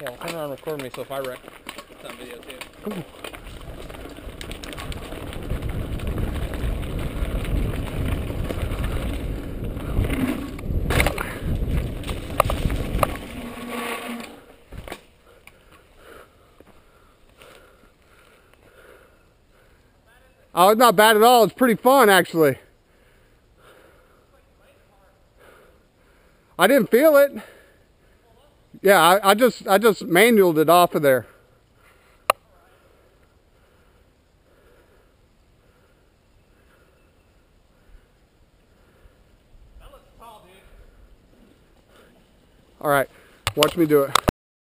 Yeah, turn around and record me so if I wreck, it's on video too. Oh, it's not bad at all. It's pretty fun, actually. I didn't feel it. Yeah, I, I just I just manualed it off of there. All right, watch me do it.